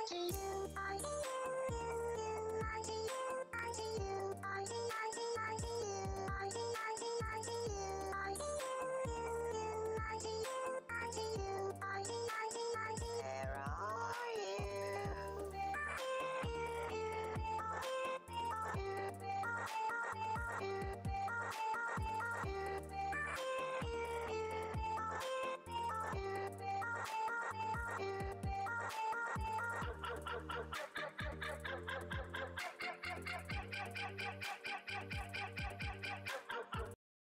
I see you, I see you.